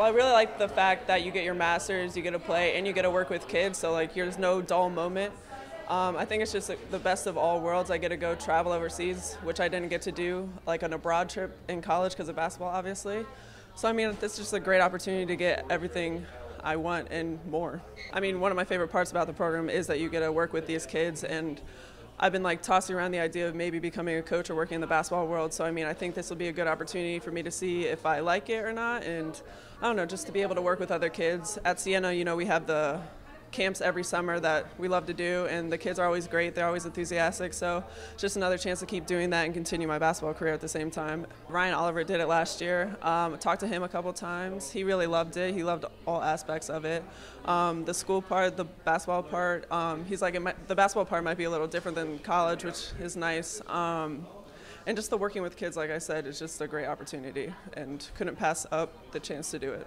Well, I really like the fact that you get your masters, you get to play, and you get to work with kids. So like, there's no dull moment. Um, I think it's just the best of all worlds. I get to go travel overseas, which I didn't get to do, like on a broad trip in college because of basketball, obviously. So I mean, this is just a great opportunity to get everything I want and more. I mean, one of my favorite parts about the program is that you get to work with these kids and I've been like tossing around the idea of maybe becoming a coach or working in the basketball world. So I mean, I think this will be a good opportunity for me to see if I like it or not, and I don't know, just to be able to work with other kids. At Siena, you know, we have the camps every summer that we love to do, and the kids are always great. They're always enthusiastic. So just another chance to keep doing that and continue my basketball career at the same time. Ryan Oliver did it last year. Um, talked to him a couple times. He really loved it. He loved all aspects of it. Um, the school part, the basketball part. Um, he's like might, the basketball part might be a little different than college, which is nice. Um, and just the working with kids, like I said, is just a great opportunity, and couldn't pass up the chance to do it.